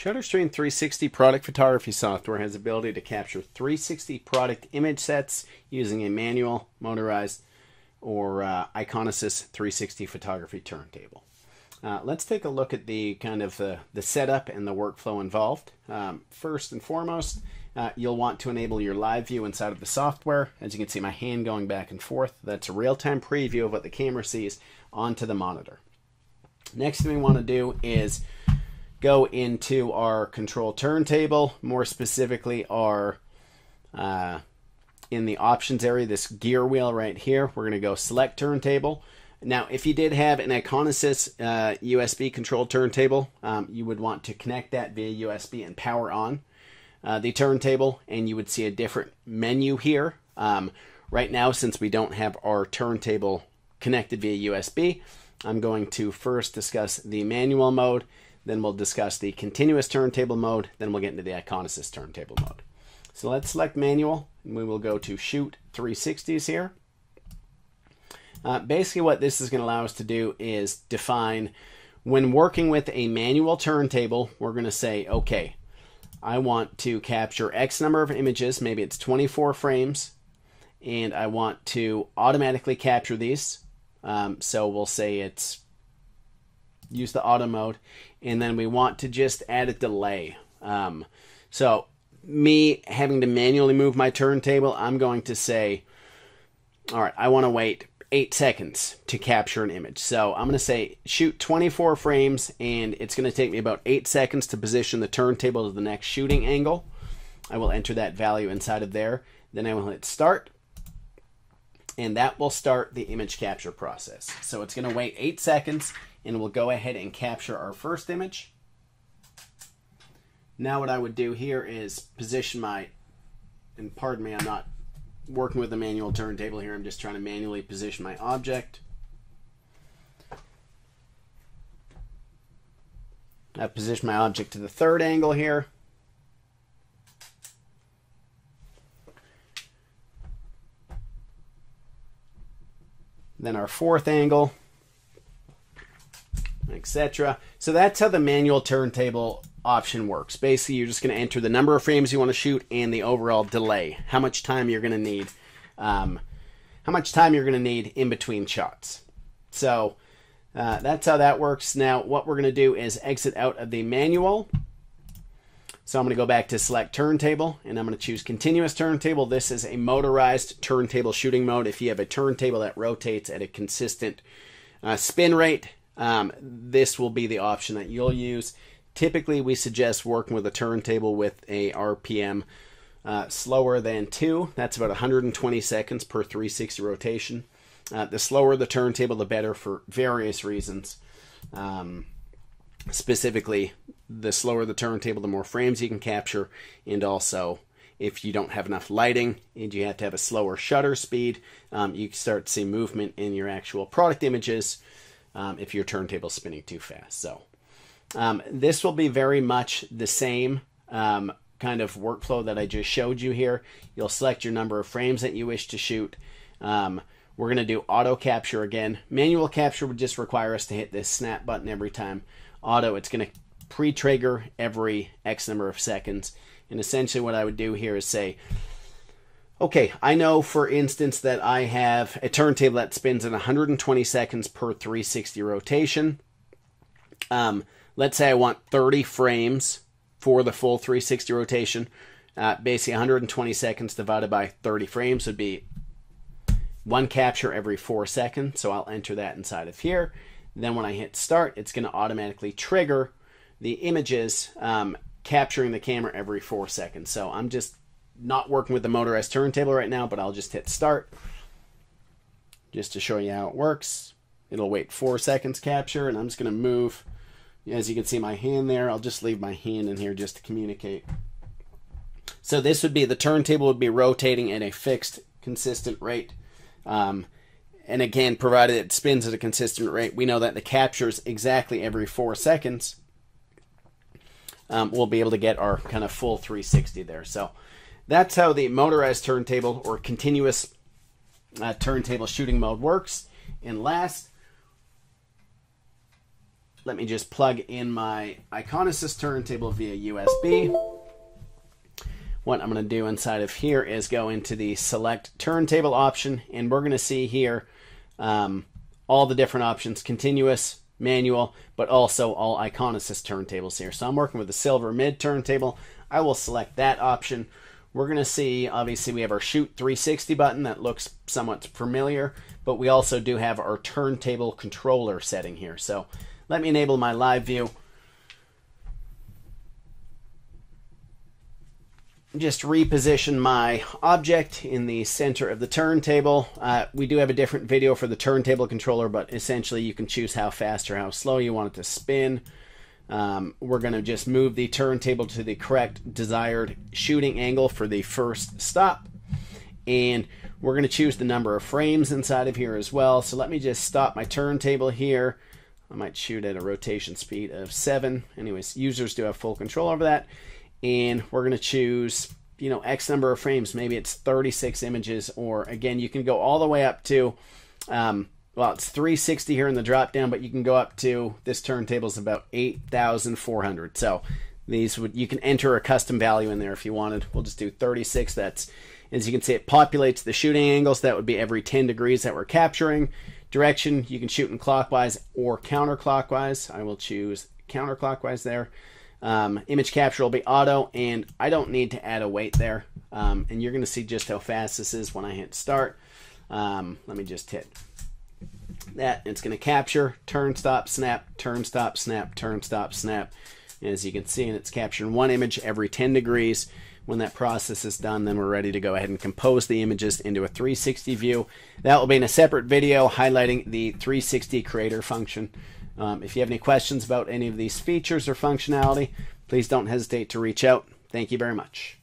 ShutterStream 360 product photography software has the ability to capture 360 product image sets using a manual, motorized, or uh, Iconasys 360 photography turntable. Uh, let's take a look at the kind of the, the setup and the workflow involved. Um, first and foremost, uh, you'll want to enable your live view inside of the software. As you can see, my hand going back and forth. That's a real-time preview of what the camera sees onto the monitor. Next thing we want to do is go into our control turntable, more specifically our uh, in the options area, this gear wheel right here, we're going to go select turntable. Now, if you did have an Iconasys uh, USB control turntable, um, you would want to connect that via USB and power on uh, the turntable, and you would see a different menu here. Um, right now, since we don't have our turntable connected via USB, I'm going to first discuss the manual mode then we'll discuss the continuous turntable mode. Then we'll get into the Iconasys turntable mode. So let's select manual and we will go to shoot 360s here. Uh, basically what this is going to allow us to do is define when working with a manual turntable, we're going to say, okay, I want to capture X number of images, maybe it's 24 frames, and I want to automatically capture these. Um, so we'll say it's use the auto mode, and then we want to just add a delay. Um, so me having to manually move my turntable, I'm going to say, all right, I want to wait eight seconds to capture an image. So I'm going to say shoot 24 frames, and it's going to take me about eight seconds to position the turntable to the next shooting angle. I will enter that value inside of there. Then I will hit start, and that will start the image capture process. So it's going to wait eight seconds and we'll go ahead and capture our first image. Now what I would do here is position my, and pardon me, I'm not working with a manual turntable here, I'm just trying to manually position my object. I position my object to the third angle here. Then our fourth angle etc. So that's how the manual turntable option works. Basically, you're just going to enter the number of frames you want to shoot and the overall delay, how much time you're going to need, um, how much time you're going to need in between shots. So uh, that's how that works. Now, what we're going to do is exit out of the manual. So I'm going to go back to select turntable and I'm going to choose continuous turntable. This is a motorized turntable shooting mode. If you have a turntable that rotates at a consistent uh, spin rate, um, this will be the option that you'll use. Typically, we suggest working with a turntable with a RPM uh, slower than 2. That's about 120 seconds per 360 rotation. Uh, the slower the turntable, the better for various reasons. Um, specifically, the slower the turntable, the more frames you can capture, and also if you don't have enough lighting and you have to have a slower shutter speed, um, you start to see movement in your actual product images um, if your turntable is spinning too fast. So um, this will be very much the same um, kind of workflow that I just showed you here. You'll select your number of frames that you wish to shoot. Um, we're going to do auto capture again. Manual capture would just require us to hit this snap button every time. Auto, it's going to pre-trigger every X number of seconds. And essentially what I would do here is say, Okay, I know for instance that I have a turntable that spins in 120 seconds per 360 rotation. Um, let's say I want 30 frames for the full 360 rotation. Uh, basically, 120 seconds divided by 30 frames would be one capture every four seconds. So I'll enter that inside of here. Then when I hit start, it's going to automatically trigger the images um, capturing the camera every four seconds. So I'm just not working with the motorized turntable right now, but I'll just hit start just to show you how it works. It'll wait four seconds capture, and I'm just going to move. As you can see my hand there, I'll just leave my hand in here just to communicate. So this would be, the turntable would be rotating at a fixed, consistent rate. Um, and again, provided it spins at a consistent rate, we know that the captures exactly every four seconds. Um, we'll be able to get our kind of full 360 there. So that's how the motorized turntable or continuous uh, turntable shooting mode works. And last, let me just plug in my Iconasys turntable via USB. What I'm going to do inside of here is go into the select turntable option, and we're going to see here um, all the different options, continuous, manual, but also all Iconasys turntables here. So I'm working with the silver mid turntable. I will select that option. We're going to see, obviously, we have our shoot 360 button that looks somewhat familiar, but we also do have our turntable controller setting here. So let me enable my live view. Just reposition my object in the center of the turntable. Uh, we do have a different video for the turntable controller, but essentially you can choose how fast or how slow you want it to spin. Um, we're going to just move the turntable to the correct desired shooting angle for the first stop. And we're going to choose the number of frames inside of here as well. So let me just stop my turntable here. I might shoot at a rotation speed of 7. Anyways, users do have full control over that and we're going to choose you know x number of frames. Maybe it's 36 images or again you can go all the way up to um, well it's 360 here in the drop down but you can go up to this turntable is about 8400 so these would you can enter a custom value in there if you wanted. We'll just do 36 that's as you can see it populates the shooting angles. That would be every 10 degrees that we're capturing. Direction you can shoot in clockwise or counterclockwise. I will choose counterclockwise there um, image capture will be auto, and I don't need to add a wait there. Um, and you're going to see just how fast this is when I hit start. Um, let me just hit that. It's going to capture, turn, stop, snap, turn, stop, snap, turn, stop, snap. As you can see, and it's capturing one image every 10 degrees. When that process is done, then we're ready to go ahead and compose the images into a 360 view. That will be in a separate video highlighting the 360 creator function. Um, if you have any questions about any of these features or functionality, please don't hesitate to reach out. Thank you very much.